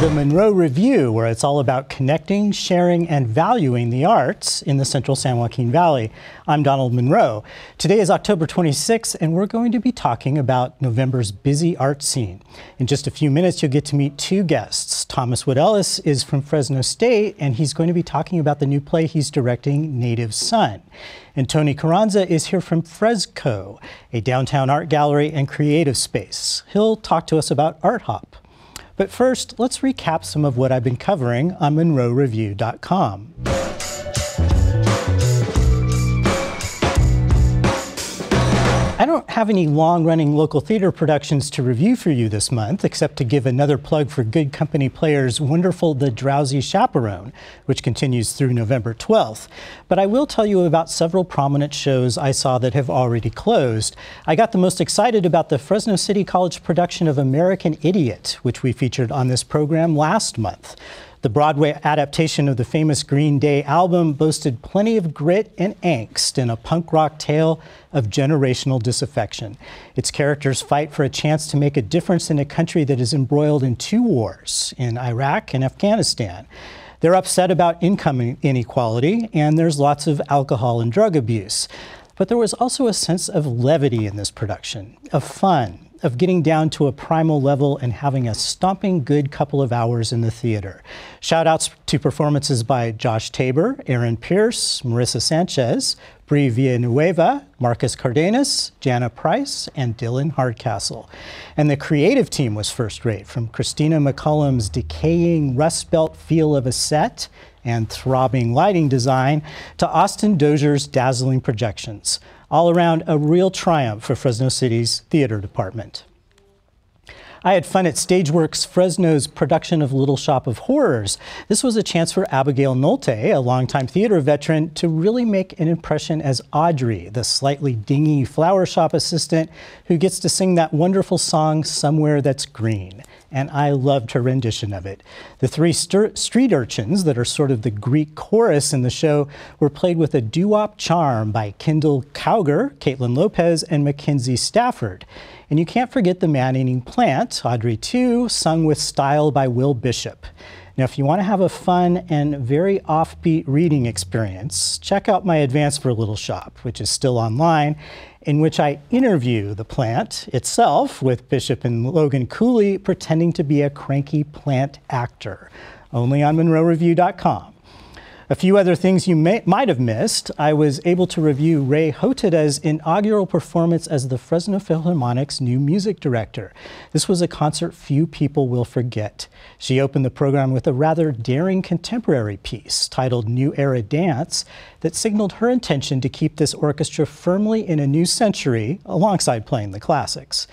the Munro Review, where it's all about connecting, sharing, and valuing the arts in the central San Joaquin Valley. I'm Donald Munro. Today is October 26th, and we're going to be talking about November's busy art scene. In just a few minutes, you'll get to meet two guests. Thomas Whit Ellis is from Fresno State, and he's going to be talking about the new play he's directing, Native Son. And Tony Carranza is here from Fresco, a downtown art gallery and creative space. He'll talk to us about Art Hop. But first, let's recap some of what I've been covering on MunroReview.com. have any long running local theater productions to review for you this month, except to give another plug for Good Company Players' wonderful The Drowsy Chaperone, which continues through November 12th. But I will tell you about several prominent shows I saw that have already closed. I got the most excited about the Fresno City College production of American Idiot, which we featured on this program last month. The Broadway adaptation of the famous Green Day album boasted plenty of grit and angst in a punk rock tale of generational disaffection. Its characters fight for a chance to make a difference in a country that is embroiled in two wars, in Iraq and Afghanistan. They're upset about income inequality, and there's lots of alcohol and drug abuse. But there was also a sense of levity in this production, of fun, of getting down to a primal level and having a stomping good couple of hours in the theater. Shout outs to performances by Josh Tabor, Aaron Pierce, Marissa Sanchez, Brie Villanueva, Marcus Cardenas, Jana Price, and Dylan Hardcastle. And the creative team was first rate, from Christina McCullum's decaying Rust Belt feel of a set and throbbing lighting design to Austin Dozier's dazzling projections all around a real triumph for Fresno City's theater department. I had fun at Stageworks Fresno's production of Little Shop of Horrors. This was a chance for Abigail Nolte, a longtime theater veteran, to really make an impression as Audrey, the slightly dingy flower shop assistant who gets to sing that wonderful song, Somewhere That's Green and I loved her rendition of it. The three street urchins that are sort of the Greek chorus in the show were played with a doo-wop charm by Kendall Cowger, Caitlin Lopez, and Mackenzie Stafford. And you can't forget the man-eating plant, Audrey 2, sung with style by Will Bishop. Now, if you want to have a fun and very offbeat reading experience, check out my Advance for a Little Shop, which is still online, in which I interview the plant itself with Bishop and Logan Cooley pretending to be a cranky plant actor. Only on MunroReview.com. A few other things you may, might have missed. I was able to review Rei Hotoda's inaugural performance as the Fresno Philharmonic's new music director. This was a concert few people will forget. She opened the program with a rather daring contemporary piece titled New Era Dance that signaled her intention to keep this orchestra firmly in a new century alongside playing the classics.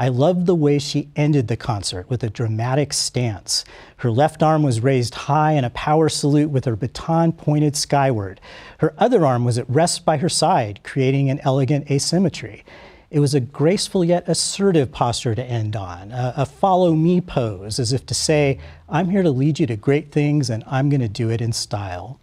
I loved the way she ended the concert with a dramatic stance. Her left arm was raised high in a power salute with her baton pointed skyward. Her other arm was at rest by her side, creating an elegant asymmetry. It was a graceful yet assertive posture to end on, a, a, follow me pose, as if to say, I'm here to lead you to great things and I'm going to do it in style.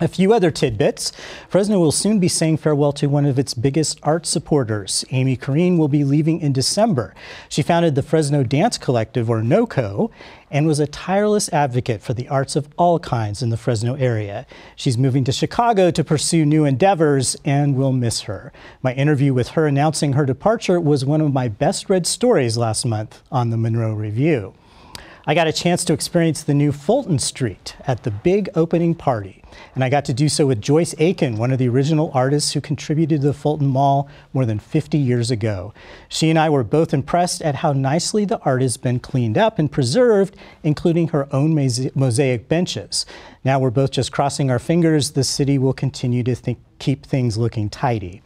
A few other tidbits. Fresno will soon be saying farewell to one of its biggest art supporters. Amy Corrine will be leaving in December. She founded the Fresno Dance Collective, or NOCO, and was a tireless advocate for the arts of all kinds in the Fresno area. She's moving to Chicago to pursue new endeavors, and we'll miss her. My interview with her announcing her departure was one of my best read stories last month on the Munro Review. I got a chance to experience the new Fulton Street at the big opening party. And I got to do so with Joyce Aiken, one of the original artists who contributed to the Fulton Mall more than 50 years ago. She and I were both impressed at how nicely the art has been cleaned up and preserved, including her own mosaic benches. Now we're both just crossing our fingers the city will continue to think, keep things looking tidy.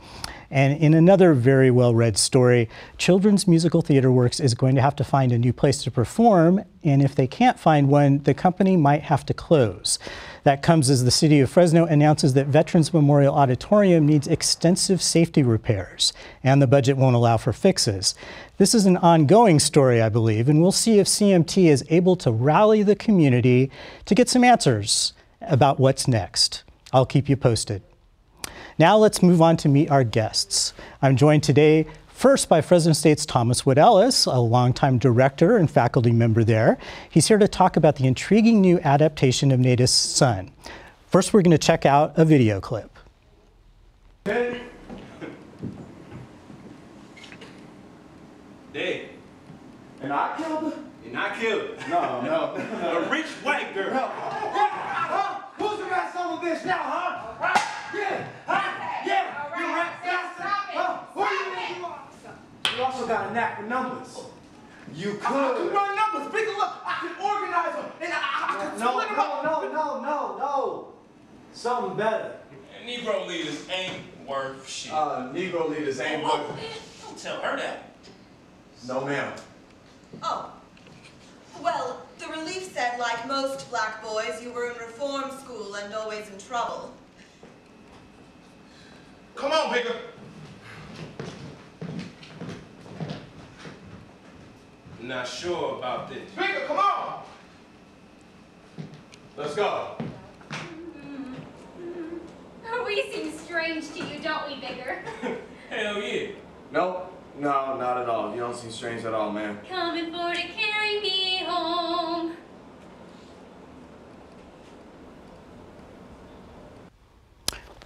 And in another very well read story, Children's Musical Theater Works is going to have to find a new place to perform, and if they can't find one, the company might have to close. That comes as the city of Fresno announces that Veterans Memorial Auditorium needs extensive safety repairs, and the budget won't allow for fixes. This is an ongoing story, I believe, and we'll see if CMT is able to rally the community to get some answers about what's next. I'll keep you posted. Now let's move on to meet our guests. I'm joined today First, by Fresno State's Thomas Whit Ellis, a longtime director and faculty member there. He's here to talk about the intriguing new adaptation of Native Son. First, we're going to check out a video clip. Hey. Dead. And I killed her? And I killed her. No, no. A rich white girl. no. Huh? Who's the right son of a bitch now, huh? Huh? Yeah. Huh? Yeah. All right, You right. stop, Yes, sir. stop it. Huh? Who you Stop think you are? You also got a knack for numbers. You could. I can run numbers. Big look. I can organize them. And I, I can No, split them up. no, no, no, no, no. Something better. Negro leaders ain't worth shit. Uh, Negro leaders ain't oh, worth man, don't tell her that. No, ma'am. Oh. Well, the relief said, like most black boys, you were in reform school and always in trouble. Come on, Bigger. Not sure about this. Bigger, come on. Let's go. Oh, we seem strange to you, don't we, Bigger? Hell yeah. Nope. No, not at all. You don't seem strange at all, man. Coming for to carry me home.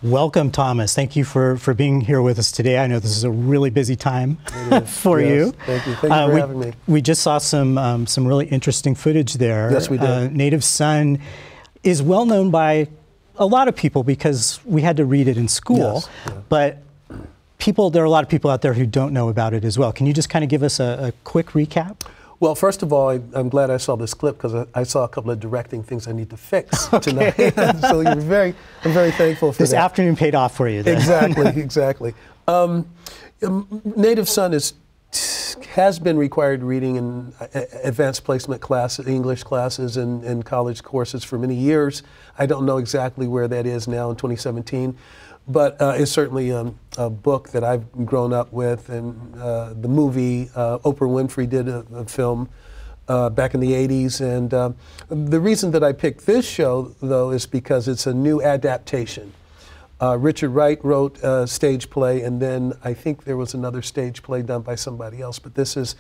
Welcome, Thomas. Thank you for, for being here with us today. I know this is a really busy time for Yes, you. thank you. Thank you for Uh, we, having me. We just saw some um, some really interesting footage there. Yes, we did. Uh, Native Son is well known by a lot of people because we had to read it in school. Yes, yeah. But people, there are a lot of people out there who don't know about it as well. Can you just kind of give us a, a quick recap? Well, first of all, I, I'm glad I saw this clip because I, I saw a couple of directing things I need to fix tonight. so you're very, I'm very thankful for This that. afternoon paid off for you. Then. exactly, exactly. Um, um, Native Son is has been required reading in uh, advanced placement classes, English classes, and, and college courses for many years. I don't know exactly where that is now in 2017, but uh, it's certainly um, a book that I've grown up with. And uh, the movie, uh, Oprah Winfrey did a, a film uh, back in the 80s. And uh, the reason that I picked this show, though, is because it's a new adaptation. Uh, Richard Wright wrote a stage play, and then I think there was another stage play done by somebody else. But this is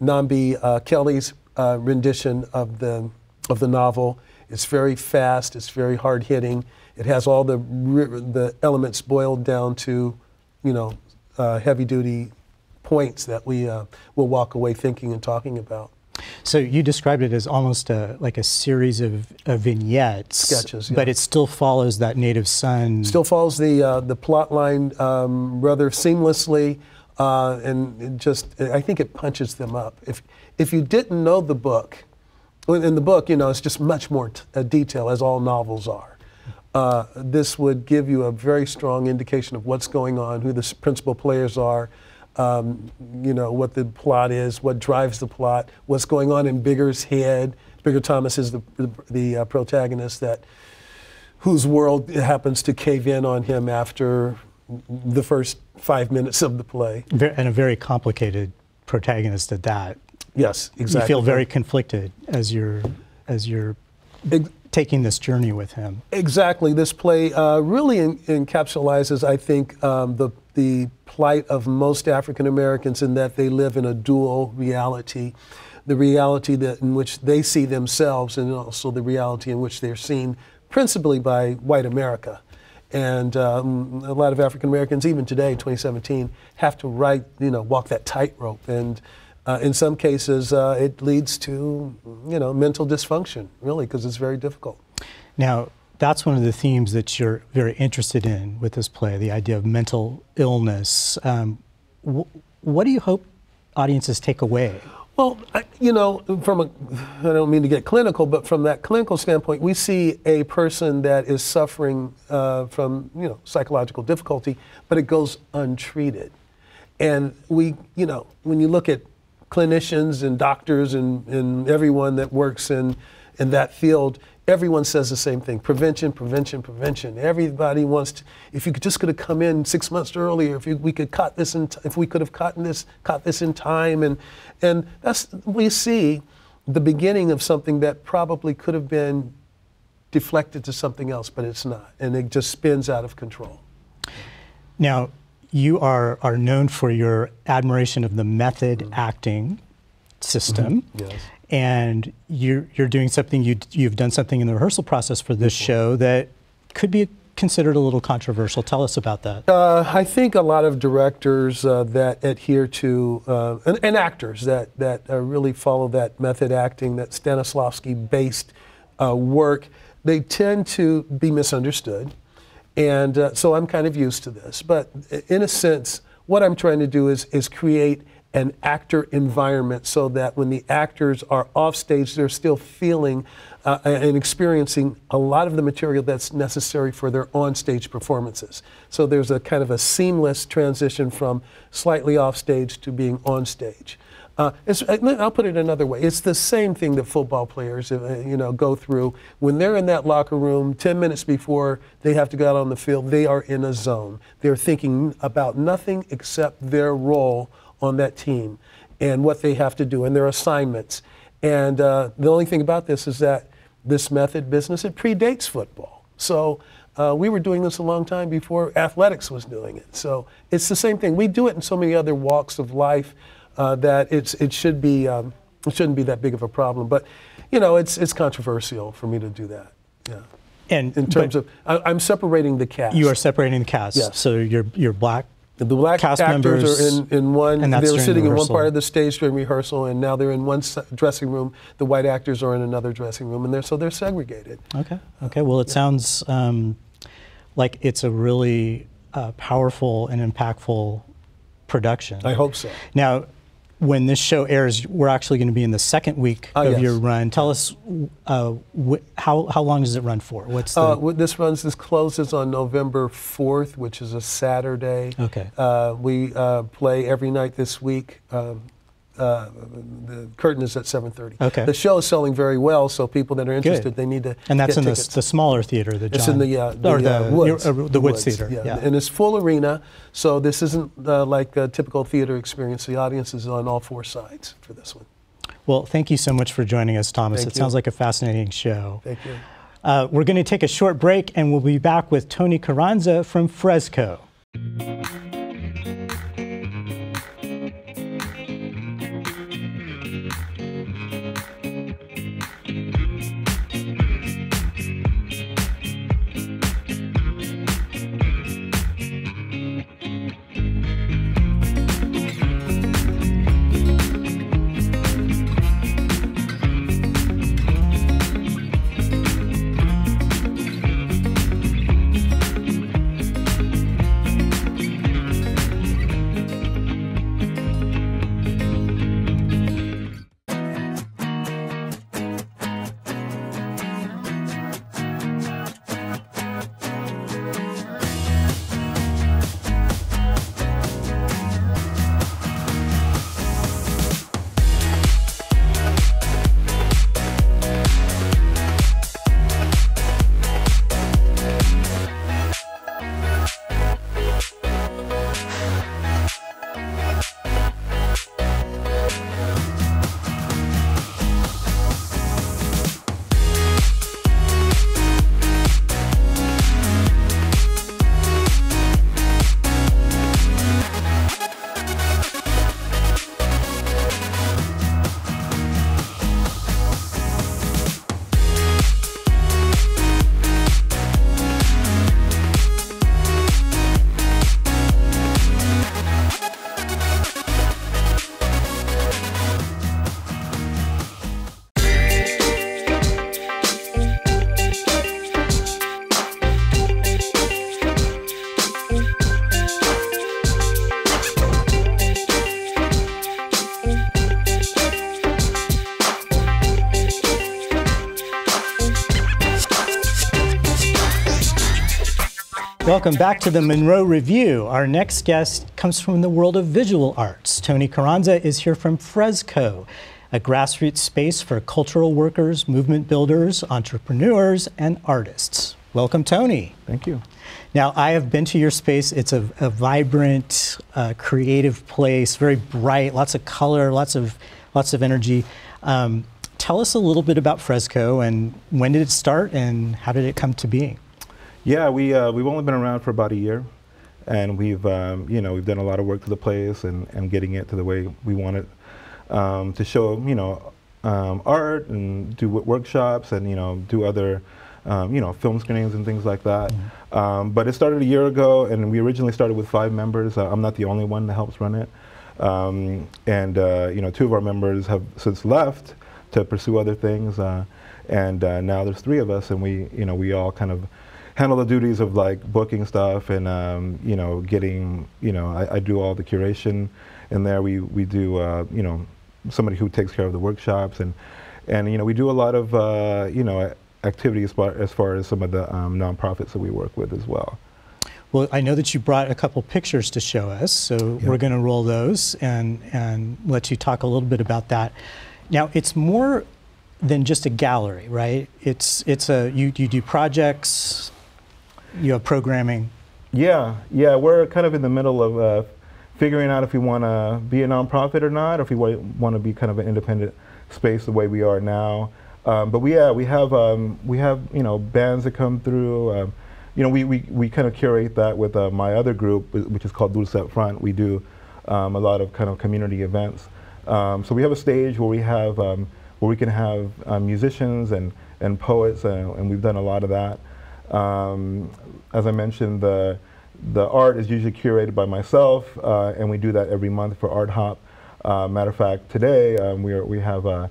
Nambi uh, Kelley's uh, rendition of the of the novel. It's very fast. It's very hard hitting. It has all the the elements boiled down to, you know, uh, heavy duty points that we uh, will walk away thinking and talking about. So you described it as almost a, like a series of, of vignettes, Sketches, but it still follows that native son. Still follows the uh, the plot line um, rather seamlessly, uh, and it just I think it punches them up. If if you didn't know the book, in the book, you know, it's just much more t- uh, detail, as all novels are. Uh, this would give you a very strong indication of what's going on, who the principal players are, um, you know, what the plot is, what drives the plot, what's going on in Bigger's head. Bigger Thomas is the, the, the uh, protagonist that whose world happens to cave in on him after the first five minutes of the play. And a very complicated protagonist at that. Yes, exactly. You feel very conflicted as you're as you're taking this journey with him. Exactly. This play uh, really en- encapsulizes, I think, um, the, the plight of most African Americans in that they live in a dual reality. The reality that in which they see themselves, and also the reality in which they're seen principally by white America. And um, a lot of African Americans, even today, 2017, have to write, you know, walk that tightrope. And uh, in some cases, uh, it leads to, you know, mental dysfunction, really, because it's very difficult. Now, that's one of the themes that you're very interested in with this play, the idea of mental illness. Um, wh- what do you hope audiences take away? Well, I, you know, from a, I don't mean to get clinical, but from that clinical standpoint, we see a person that is suffering uh, from, you know, psychological difficulty, but it goes untreated. And we, you know, when you look at clinicians and doctors and, and everyone that works in, in that field, everyone says the same thing prevention, prevention, prevention. Everybody wants to, if you just could have come in six months earlier, if you, we could caught this in, if we could have caught this, caught this in time. And, and that's, we see the beginning of something that probably could have been deflected to something else, but it's not. And it just spins out of control. Now, you are, are known for your admiration of the method acting system. Yes. And you're, you're doing something, you, you've done something in the rehearsal process for this show that could be considered a little controversial. Tell us about that. Uh, I think a lot of directors uh, that adhere to, uh, and, and actors that, that uh, really follow that method acting, that Stanislavski based uh, work, they tend to be misunderstood. And uh, so I'm kind of used to this. But in a sense, what I'm trying to do is, is create an actor environment so that when the actors are off stage, they're still feeling uh, and experiencing a lot of the material that's necessary for their on stage performances. So there's a kind of a seamless transition from slightly off stage to being on stage. Uh, it's, I'll put it another way. It's the same thing that football players, uh, you know, go through when they're in that locker room. Ten minutes before they have to go out on the field, they are in a zone. They're thinking about nothing except their role on that team and what they have to do and their assignments. And uh, the only thing about this is that this method business it predates football. So. Uh, we were doing this a long time before athletics was doing it. So it's the same thing. We do it in so many other walks of life uh, that it's, it should be um, it shouldn't be that big of a problem. But you know, it's it's controversial for me to do that. Yeah. And In terms of, I, I'm separating the cast. you are separating the cast. Yes. So you're, you're black. the black cast actors members, are in, in one. and that's they were sitting in one part of the stage during rehearsal, and now they're in one dressing room. The white actors are in another dressing room, and they're so they're segregated. Okay. Okay. Well, it sounds um, like it's a really uh, powerful and impactful production. I hope so. Now, when this show airs, we're actually going to be in the second week Ah, of yes. your run. Tell us uh, how how long does it run for? What's the Uh, this runs, this closes on November 4th, which is a Saturday. Okay. Uh, we uh, play every night this week. Um, uh, the curtain is at 7:30. Okay. The show is selling very well, so people that are Good. interested, they need to. and that's in the, the smaller theater, the John, It's in the, uh, the, or uh, the Woods. uh, the Woods Theater. Yeah. Yeah. and it's full arena, so this isn't uh, like a typical theater experience. The audience is on all four sides for this one. Well, thank you so much for joining us, Thomas. Thank it you. sounds like a fascinating show. Thank you. Uh, we're going to take a short break, and we'll be back with Tony Carranza from Fresco. Welcome back to the Munro Review. Our next guest comes from the world of visual arts. Tony Carranza is here from Fresco, a grassroots space for cultural workers, movement builders, entrepreneurs, and artists. Welcome, Tony. Thank you. Now, I have been to your space. It's a, a vibrant, uh, creative place, very bright, lots of color, lots of, lots of energy. Um, tell us a little bit about Fresco and when did it start and how did it come to being? Yeah, we uh, we've only been around for about a year. and we've um, you know we've done a lot of work to the place and, and getting it to the way we want it um, to show you know um, art and do w- workshops and you know do other um, you know film screenings and things like that. Um, but it started a year ago, and we originally started with five members. Uh, I'm not the only one that helps run it, um, and uh, you know two of our members have since left to pursue other things, uh, and uh, now there's three of us, and we you know we all kind of handle the duties of like booking stuff and um, you know getting you know I, I do all the curation in there. We we do uh, you know somebody who takes care of the workshops and and you know we do a lot of uh, you know activities as far, as some of the um, nonprofits that we work with as well. Well, I know that you brought a couple pictures to show us, so Yeah. we're going to roll those and, and let you talk a little bit about that. Now, it's more than just a gallery, right? It's, it's a, you, you do projects, you have programming. Yeah, yeah, we're kind of in the middle of uh, figuring out if we want to be a nonprofit or not, or if we want to be kind of an independent space the way we are now. Um, but we, yeah, we have um, we have you know bands that come through. Um, you know, we, we, we kind of curate that with uh, my other group, which is called Dulce Up Front. We do um, a lot of kind of community events. Um, so we have a stage where we have um, where we can have um, musicians and and poets, and, and we've done a lot of that. Um, as I mentioned, the the art is usually curated by myself, uh, and we do that every month for Art Hop. Uh, matter of fact, today um, we are we have a,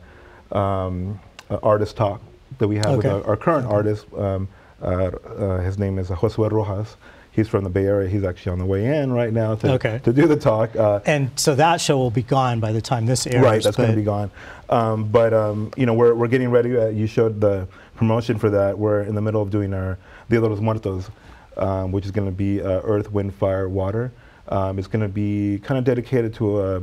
um, a artist talk that we have with our, our current artist. Um, uh, uh, his name is Josue Rojas. He's from the Bay Area. He's actually on the way in right now to, Okay. to do the talk. Uh, And so that show will be gone by the time this airs. Right, that's going to be gone. Um, but um, you know, we're, we're getting ready. Uh, you showed the promotion for that. We're in the middle of doing our Dia de los Muertos, um, which is going to be uh, Earth, Wind, Fire, Water. Um, it's going to be kind of dedicated to, uh,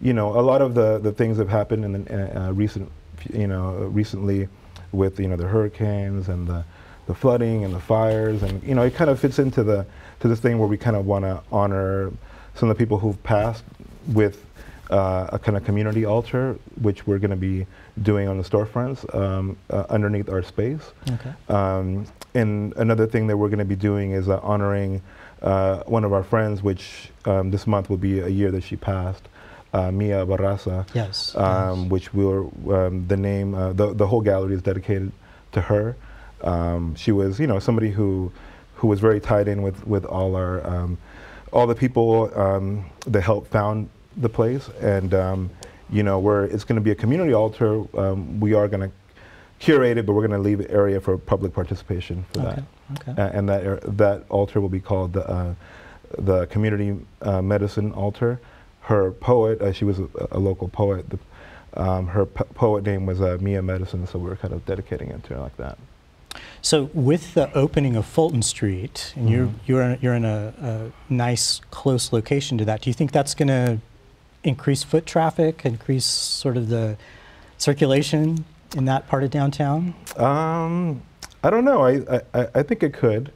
you know, a lot of the, the things that have happened in the uh, uh, recent, you know, recently with you know the hurricanes and the, the flooding and the fires, and you know, it kind of fits into the to this thing where we kind of want to honor some of the people who've passed with uh, a kind of community altar, which we're going to be doing on the storefronts um, uh, underneath our space. Okay. Um, and another thing that we're going to be doing is uh, honoring uh, one of our friends, which um, this month will be a year that she passed, uh, Mia Barraza. Yes, Um, yes. Which we're um, the name, uh, the the whole gallery is dedicated to her. Um, she was, you know, somebody who who was very tied in with with all our um, all the people um, that helped found the place, and um, you know, where it's going to be a community altar. Um, we are going to curate it, but we're going to leave an area for public participation for Okay, that. okay. And that ar- that altar will be called the uh, the community uh, medicine altar. Her poet, uh, she was a, a local poet. The, um, her po- poet name was uh, Mia Medicine, so we're kind of dedicating it to her like that. So with the opening of Fulton Street, and you're you're in, you're in a, a nice close location to that. Do you think that's going to increase foot traffic, increase sort of the circulation in that part of downtown? Um, I don't know. I, I, I think it could.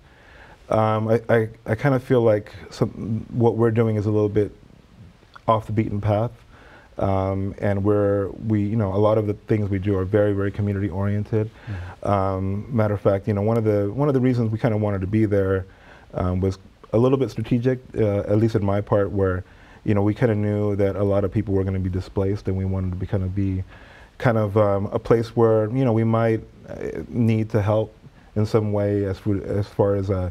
Um, I, I, I kind of feel like some, what we're doing is a little bit off the beaten path. Um, and we're, we, you know, a lot of the things we do are very, very community oriented. Um, matter of fact, you know, one of the, one of the reasons we kind of wanted to be there um, was a little bit strategic, uh, at least in my part, where, you know, we kind of knew that a lot of people were going to be displaced and we wanted to be kind of be kind of um, a place where you know we might uh, need to help in some way as fo- as far as uh,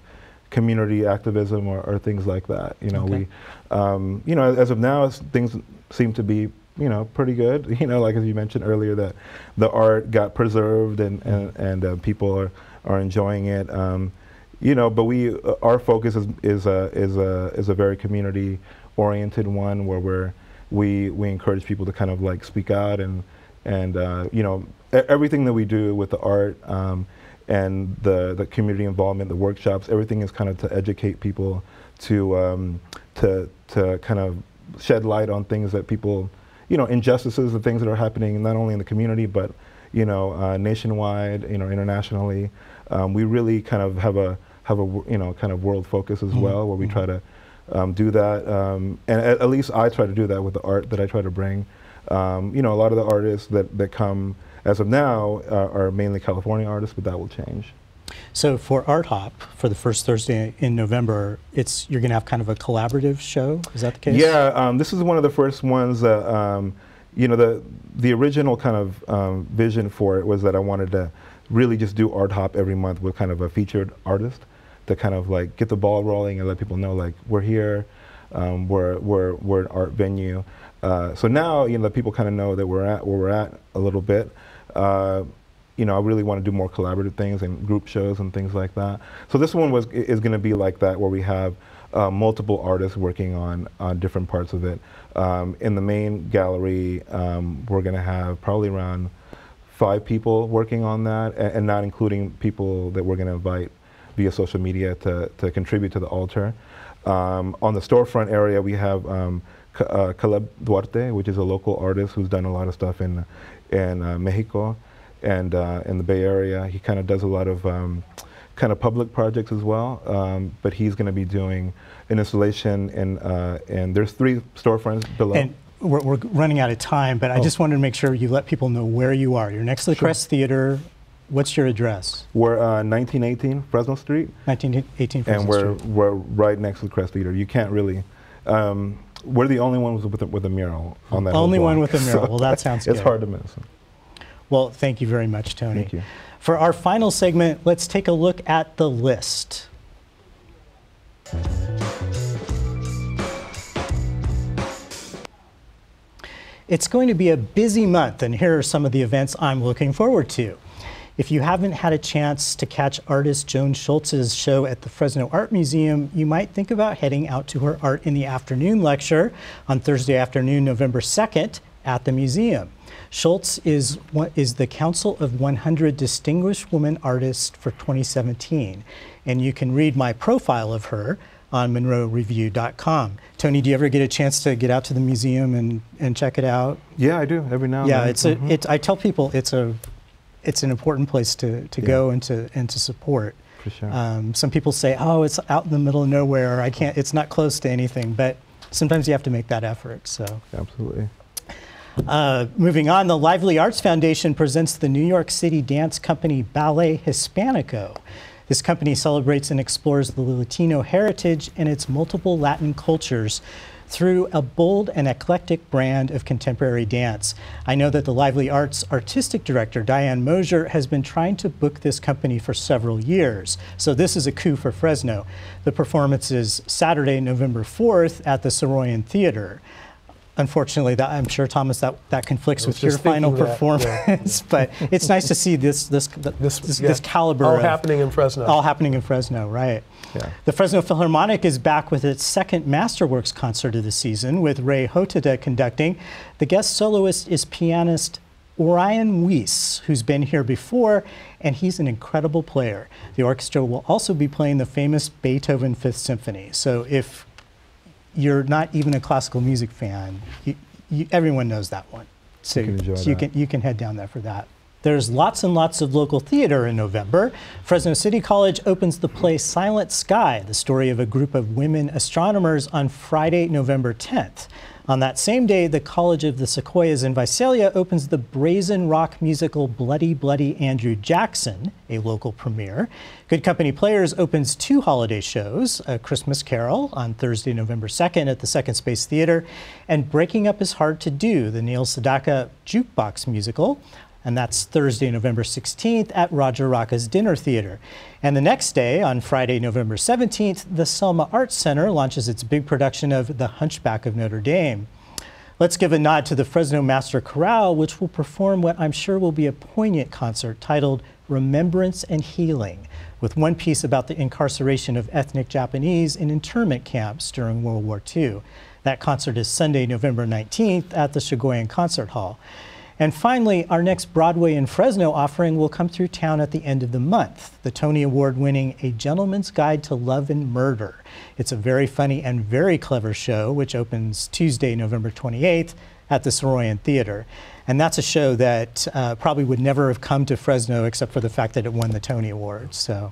community activism or, or things like that. You know, Okay. we um, you know as of now things seem to be you know pretty good. You know, like as you mentioned earlier, that the art got preserved and and, and uh, people are are enjoying it. Um, you know, but we uh, our focus is is a is a is a very community oriented one where we're we we encourage people to kind of like speak out and and uh, you know everything that we do with the art um, and the the community involvement, the workshops, everything is kind of to educate people to um, to to kind of shed light on things that people you know injustices and things that are happening not only in the community but you know uh, nationwide you know internationally. Um, we really kind of have a have a you know kind of world focus as well where we try to um, do that um, and at, at least I try to do that with the art that I try to bring. Um, you know, a lot of the artists that, that come as of now uh, are mainly California artists, but that will change. So for Art Hop, for the first Thursday in November, it's you're going to have kind of a collaborative show. Is that the case? Yeah, um, this is one of the first ones that, um, you know, the the original kind of um, vision for it was that I wanted to really just do art hop every month with kind of a featured artist to kind of like get the ball rolling and let people know like we're here, um, we're we're we're an art venue. Uh, so now you know people kind of know that we're at where we're at a little bit. Uh, you know, I really want to do more collaborative things and group shows and things like that. So this one was is going to be like that, where we have uh, multiple artists working on on different parts of it. Um, in the main gallery, um, we're going to have probably around five people working on that, and, and not including people that we're going to invite via social media to, to contribute to the altar. Um, on the storefront area, we have um, Ca- uh, Caleb Duarte, which is a local artist who's done a lot of stuff in in uh, Mexico and uh, in the Bay Area. He kind of does a lot of um, kind of public projects as well, um, but he's going to be doing an installation in, uh, and there's three storefronts below. And we're, we're running out of time, but I Oh. just wanted to make sure you let people know where you are. You're next to the Crest Theater. What's your address? we're uh, 1918 Fresno Street, 1918 Fresno and we're Street. we're right next to the Crest Theater. You can't really. Um, we're the only ones with a, with a mural on that. Only one with a mural. So Well, that sounds It's good. hard to miss. Well, thank you very much, Tony. Thank you. For our final segment, let's take a look at the list. It's going to be a busy month, and here are some of the events I'm looking forward to. If you haven't had a chance to catch artist Joan Schultz's show at the Fresno Art Museum, you might think about heading out to her Art in the Afternoon lecture on Thursday afternoon, November 2nd at the museum. Schultz is, is the Council of 100 Distinguished Women Artists for 2017, and you can read my profile of her on munroreview.com. Tony, do you ever get a chance to get out to the museum and, and check it out? Yeah, I do every now and Yeah, then. Yeah, it's a, Mhm. it, I tell people it's a, it's an important place to, to Yeah. go and to, and to support. For sure. Um, some people say, oh, it's out in the middle of nowhere. I can't, it's not close to anything, but sometimes you have to make that effort, so. Absolutely. Uh, moving on, the Lively Arts Foundation presents the New York City dance company Ballet Hispanico. This company celebrates and explores the Latino heritage and its multiple Latin cultures through a bold and eclectic brand of contemporary dance. I know that the Lively Arts artistic director, Diane Mosier, has been trying to book this company for several years. So this is a coup for Fresno. The performance is Saturday, November 4th at the Saroyan Theater. Unfortunately, that, I'm sure Thomas that, that conflicts with your final that, performance, but it's nice to see this this this, this, yeah, caliber all of- happening in Fresno. all happening in Fresno, right? Yeah. The Fresno Philharmonic is back with its second Masterworks concert of the season, with Rei Hotoda conducting. The guest soloist is pianist Orion Weiss, who's been here before, and he's an incredible player. The orchestra will also be playing the famous Beethoven Fifth Symphony. So if you're not even a classical music fan, you, you, everyone knows that one. So, can enjoy so you can you can head down there for that. There's lots and lots of local theater in November. Fresno City College opens the play Silent Sky, the story of a group of women astronomers on Friday, November 10th. On that same day, the College of the Sequoias in Visalia opens the brazen rock musical Bloody Bloody Andrew Jackson, a local premiere. Good Company Players opens two holiday shows A Christmas Carol on Thursday, November 2nd at the Second Space Theater, and Breaking Up is Hard to Do, the Neil Sedaka jukebox musical and that's Thursday, November 16th at Roger Rocka's Dinner Theater. And the next day, on Friday, November 17th, the Selma Arts Center launches its big production of The Hunchback of Notre Dame. Let's give a nod to the Fresno Master Chorale, which will perform what I'm sure will be a poignant concert titled Remembrance and Healing, with one piece about the incarceration of ethnic Japanese in internment camps during World War II. That concert is Sunday, November 19th at the Shaghoian Concert Hall. And finally, our next Broadway in Fresno offering will come through town at the end of the month. The Tony Award winning A Gentleman's Guide to Love and Murder. It's a very funny and very clever show, which opens Tuesday, November 28th at the Saroyan Theater. And that's a show that uh, probably would never have come to Fresno except for the fact that it won the Tony Award. So,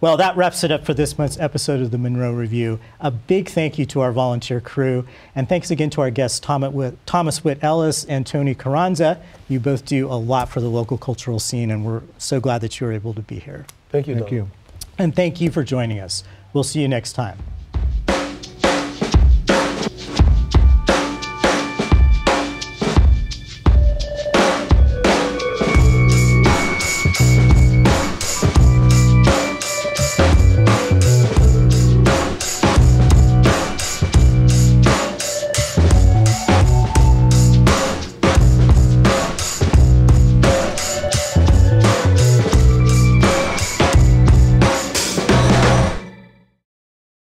Well, that wraps it up for this month's episode of the Munro Review. A big thank you to our volunteer crew, and thanks again to our guests Thomas Whit, Ellis and Tony Carranza. You both do a lot for the local cultural scene, and we're so glad that you were able to be here. Thank you, Thank Don. you. And thank you for joining us. We'll see you next time.